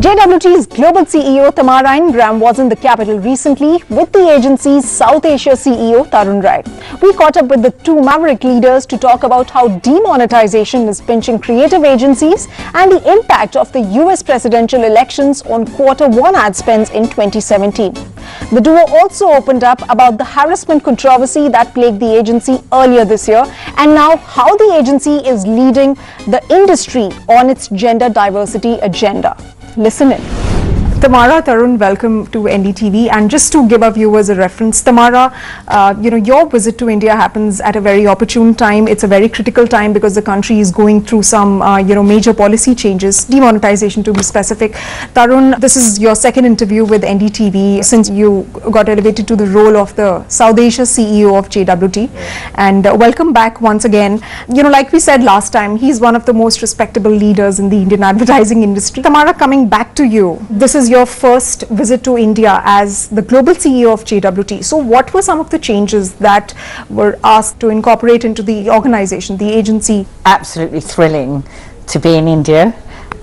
JWT's global CEO Tamara Ingram was in the capital recently with the agency's South Asia CEO Tarun Rai. We caught up with the two maverick leaders to talk about how demonetization is pinching creative agencies and the impact of the US presidential elections on quarter one ad spends in 2017. The duo also opened up about the harassment controversy that plagued the agency earlier this year and now how the agency is leading the industry on its gender diversity agenda. Listen in. Tamara Tarun, welcome to NDTV. And just to give our viewers a reference, Tamara, uh, you know, your visit to India happens at a very opportune time. It's a very critical time because the country is going through some, uh, you know, major policy changes, demonetization to be specific. Tarun, this is your second interview with NDTV since you got elevated to the role of the South Asia CEO of JWT. And uh, welcome back once again. You know, like we said last time, he's one of the most respectable leaders in the Indian advertising industry. Tamara, coming back to you, this is your first visit to India as the global CEO of JWT. So what were some of the changes that were asked to incorporate into the organization, the agency? Absolutely thrilling to be in India.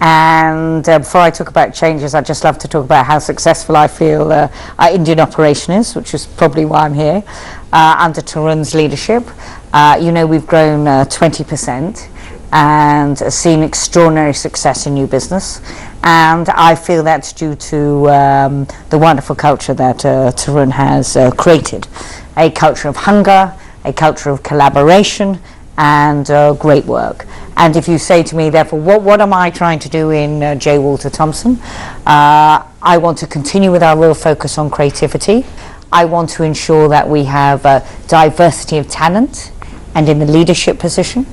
And uh, before I talk about changes, I'd just love to talk about how successful I feel uh, our Indian operation is, which is probably why I'm here, uh, under Tarun's leadership. Uh, you know, we've grown 20% and seen extraordinary success in new business. And I feel that's due to um, the wonderful culture that uh, Tarun has uh, created. A culture of hunger, a culture of collaboration, and uh, great work. And if you say to me, therefore, what, what am I trying to do in uh, J. Walter Thompson? Uh, I want to continue with our real focus on creativity. I want to ensure that we have a diversity of talent and in the leadership position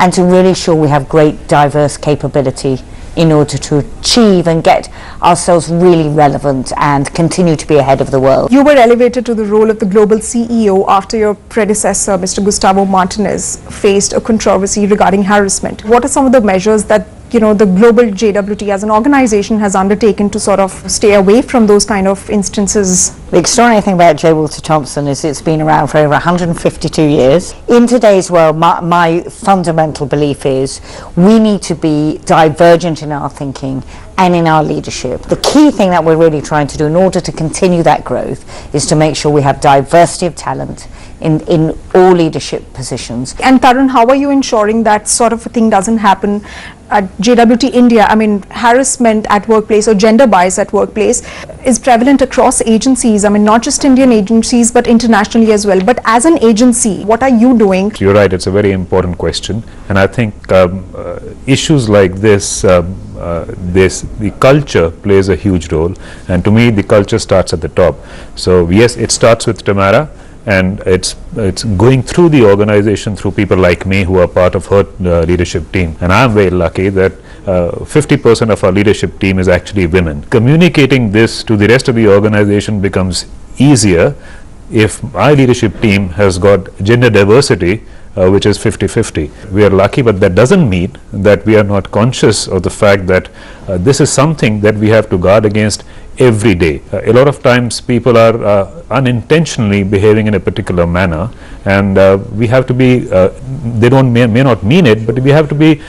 and to really ensure we have great diverse capability in order to achieve and get ourselves really relevant and continue to be ahead of the world. You were elevated to the role of the global CEO after your predecessor, Mr. Gustavo Martinez, faced a controversy regarding harassment. What are some of the measures that you know the global JWT as an organization has undertaken to sort of stay away from those kind of instances? The extraordinary thing about J. Walter Thompson is it's been around for over 152 years. In today's world, my, my fundamental belief is we need to be divergent in our thinking and in our leadership. The key thing that we're really trying to do in order to continue that growth is to make sure we have diversity of talent in, in all leadership positions. And Tarun, how are you ensuring that sort of a thing doesn't happen at JWT India, I mean, harassment at workplace or gender bias at workplace is prevalent across agencies. I mean, not just Indian agencies, but internationally as well. But as an agency, what are you doing? You're right. It's a very important question. And I think um, uh, issues like this, um, uh, this, the culture plays a huge role. And to me, the culture starts at the top. So yes, it starts with Tamara and it's it's going through the organization through people like me who are part of her uh, leadership team and i'm very lucky that 50% uh, of our leadership team is actually women communicating this to the rest of the organization becomes easier if my leadership team has got gender diversity uh, which is 50-50. We are lucky, but that doesn't mean that we are not conscious of the fact that uh, this is something that we have to guard against every day. Uh, a lot of times people are uh, unintentionally behaving in a particular manner and uh, we have to be, uh, they don't may, may, not mean it, but we have to be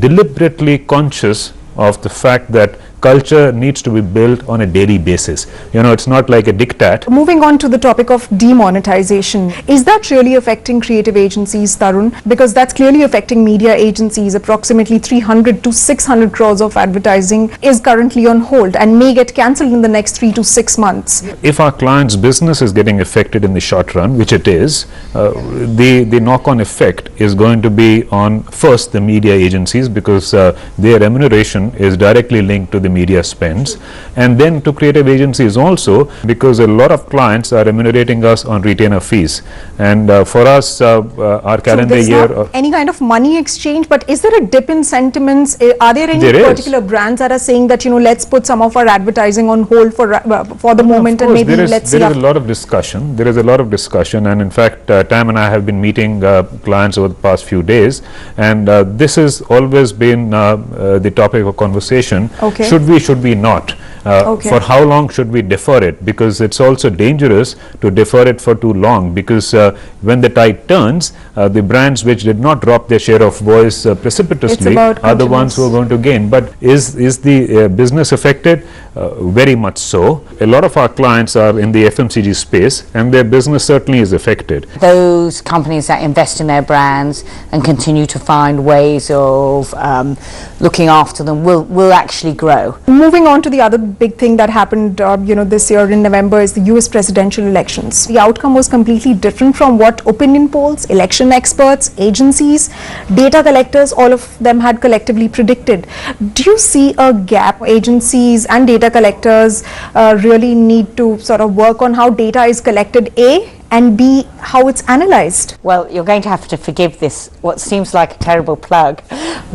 deliberately conscious of the fact that culture needs to be built on a daily basis. You know, it's not like a diktat. Moving on to the topic of demonetization, is that really affecting creative agencies, Tarun? Because that's clearly affecting media agencies. Approximately 300 to 600 crores of advertising is currently on hold and may get cancelled in the next three to six months. If our client's business is getting affected in the short run, which it is, uh, the, the knock-on effect is going to be on first the media agencies because uh, their remuneration is directly linked to the media spends. And then to creative agencies also because a lot of clients are remunerating us on retainer fees. And uh, for us uh, uh, our calendar so year uh, any kind of money exchange but is there a dip in sentiments? Uh, are there any there particular is. brands that are saying that you know let's put some of our advertising on hold for uh, for the moment and maybe there is, let's there is a lot of discussion. There is a lot of discussion. And in fact Tam and I have been meeting clients over the past few days. And this has always been the topic of conversation. Okay. should should we, should we not? Uh, Okay. For how long should we defer it? Because it's also dangerous to defer it for too long because uh, when the tide turns, uh, the brands which did not drop their share of voice uh, precipitously about are the ones who are going to gain. But is, is the uh, business affected? Uh, very much so. A lot of our clients are in the FMCG space and their business certainly is affected. those companies that invest in their brands and continue to find ways of um, looking after them will, will actually grow. Moving on to the other big thing that happened, uh, you know, this year in November is the U.S. presidential elections. The outcome was completely different from what opinion polls, election experts, agencies, data collectors, all of them had collectively predicted. Do you see a gap? Agencies and data collectors uh, really need to sort of work on how data is collected, A, and B, how it's analyzed. Well, you're going to have to forgive this, what seems like a terrible plug,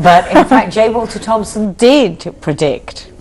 but in fact, J. Walter Thompson did predict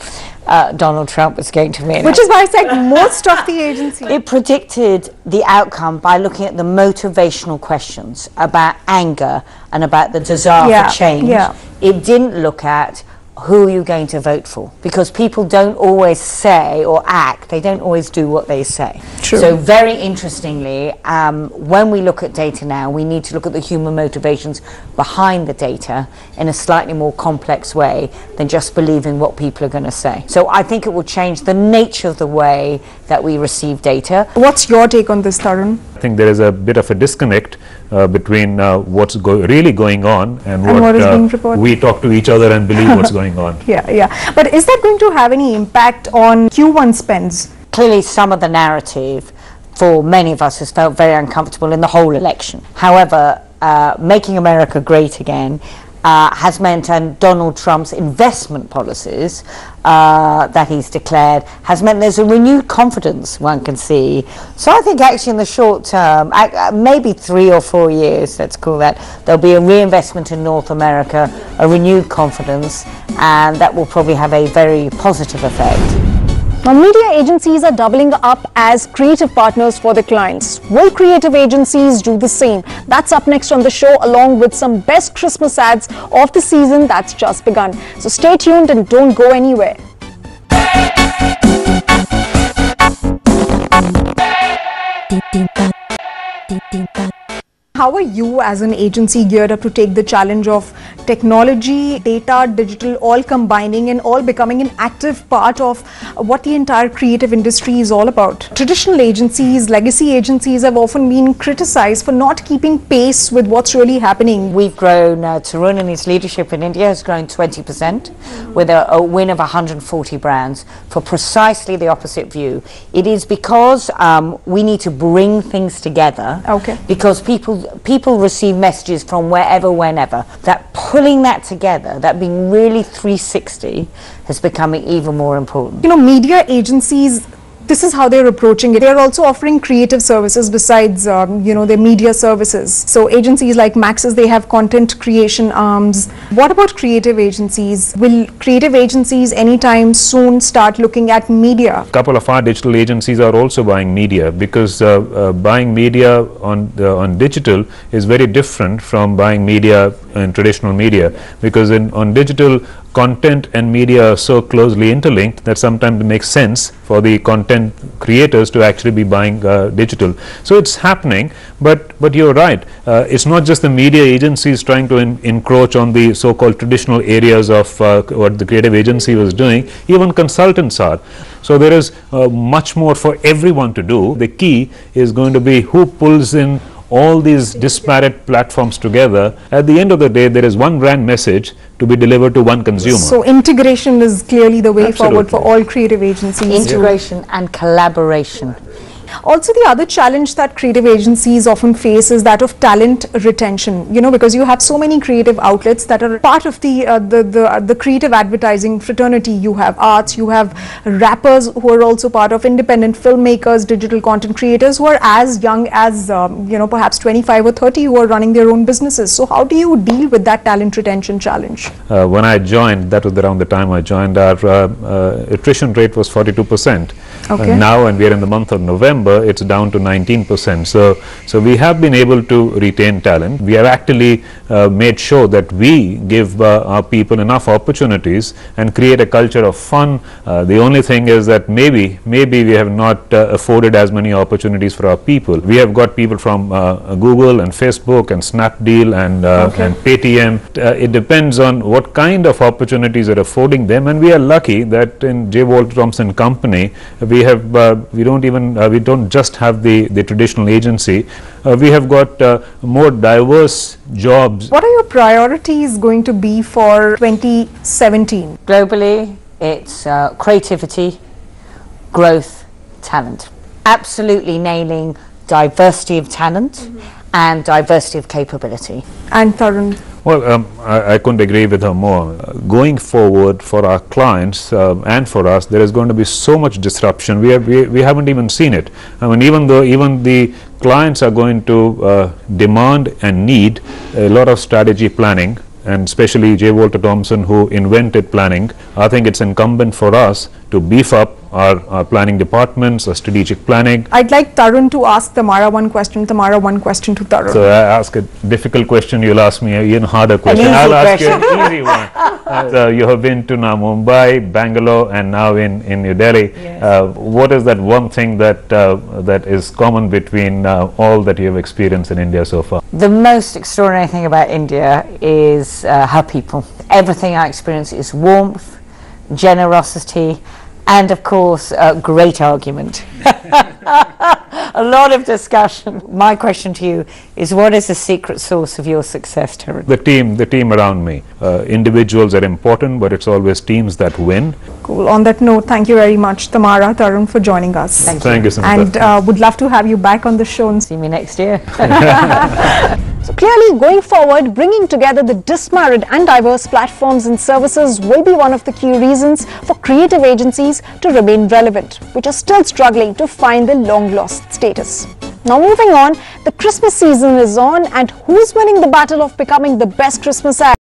uh, Donald Trump was going to win. Which is why I said most of the agency. It predicted the outcome by looking at the motivational questions about anger and about the desire Yeah, for change. yeah. It didn't look at who are you're going to vote for because people don't always say or act, they don't always do what they say. True. So, very interestingly, um, when we look at data now, we need to look at the human motivations behind the data in a slightly more complex way than just believing what people are going to say. So, I think it will change the nature of the way that we receive data. What's your take on this, Tarun? I think there is a bit of a disconnect uh, between uh, what's go- really going on and, And what is uh, being reported. we talk to each other and believe what's going on. Yeah, yeah. But is that going to have any impact on Q1 spends? clearly some of the narrative for many of us has felt very uncomfortable in the whole election. However, uh, making America great again uh, has meant, and Donald Trump's investment policies uh, that he's declared has meant there's a renewed confidence one can see. So I think actually in the short term, uh, maybe three or four years, let's call that, there'll be a reinvestment in North America, a renewed confidence, and that will probably have a very positive effect. Now, media agencies are doubling up as creative partners for their clients. Will creative agencies do the same? That's up next on the show, along with some best Christmas ads of the season that's just begun. So stay tuned and don't go anywhere. How are you as an agency geared up to take the challenge of technology, data, digital, all combining and all becoming an active part of what the entire creative industry is all about? Traditional agencies, legacy agencies have often been criticized for not keeping pace with what's really happening. We've grown, uh, Tarun and his leadership in India has grown 20% with a, a win of 140 brands for precisely the opposite view. It is because um, we need to bring things together Okay. because people people receive messages from wherever, whenever. That pulling that together, that being really 360 has become even more important. You know, media agencies. This is how they're approaching it. They're also offering creative services besides, um, you know, their media services. So agencies like Maxus, they have content creation arms. What about creative agencies? Will creative agencies anytime soon start looking at media? A couple of our digital agencies are also buying media because uh, uh, buying media on uh, on digital is very different from buying media in traditional media because in on digital content and media are so closely interlinked that sometimes it makes sense for the content creators to actually be buying uh, digital. So it's happening but but you're right. Uh, it's not just the media agencies trying to en- encroach on the so-called traditional areas of uh, what the creative agency was doing. Even consultants are. So there is uh, much more for everyone to do. The key is going to be who pulls in all these disparate platforms together at the end of the day there is one brand message to be delivered to one consumer So integration is clearly the way forward for all creative agencies. to- Integration and collaboration. Also, the other challenge that creative agencies often face is that of talent retention. You know, because you have so many creative outlets that are part of the uh, the the, uh, the creative advertising fraternity. You have arts, you have rappers who are also part of independent filmmakers, digital content creators who are as young as um, you know perhaps 25 or 30 who are running their own businesses. So, how do you deal with that talent retention challenge? uh, when I joined, that was around the time I joined, our uh, uh, attrition rate was 42%. Okay. And now, and we are in the month of November, December, it's down to 19%. So, so we have been able to retain talent. We have actually uh, made sure that we give uh, our people enough opportunities and create a culture of fun. Uh, the only thing is that maybe, maybe we have not uh, afforded as many opportunities for our people. We have got people from uh, Google and Facebook and Snapdeal and, uh, Okay. and Paytm. Uh, it depends on what kind of opportunities are affording them, and we are lucky that in J. Walter Thompson Company we have uh, we don't even uh, we don't just have the the traditional agency. Uh, we have got uh, more diverse jobs. What are your priorities going to be for 2017? Globally, it's uh, creativity, growth, talent. Absolutely nailing diversity of talent and diversity of capability. And Tarun, Well, um, I, I couldn't agree with her more. Going forward for our clients um, and for us, there is going to be so much disruption. We, have, we, we haven't even seen it. I mean, even though even the clients are going to uh, demand and need a lot of strategy planning, and especially J. Walter Thompson, who invented planning, I think it's incumbent for us to beef up our, our planning departments, our strategic planning, I'd like Tarun to ask Tamara one question. Tamara, one question to Tarun. So I ask a difficult question, you'll ask me an even harder question. easy I'll ask you question. an easy one. So you have been to now Mumbai, Bangalore, and now in, in New Delhi. Uh, what is that one thing that uh, that is common between uh, all that you have experienced in India so far? The most extraordinary thing about India is uh, her people. Everything I experience is warmth, generosity, and of course, uh, great argument. A lot of discussion. My question to you is what is the secret source of your success, Tarun? The team, the team around me. Uh, individuals are important, but it's always teams that win. Cool. On that note, thank you very much, Tamara, Tarun, for joining us. Thank Thank you, Samantha. And uh, would love to have you back on the show. and See me next year. So clearly, going forward, bringing together the disparate and diverse platforms and services will be one of the key reasons for creative agencies to remain relevant, which are still struggling to find their long lost status. Now, moving on, the Christmas season is on, and who's winning the battle of becoming the best Christmas ad?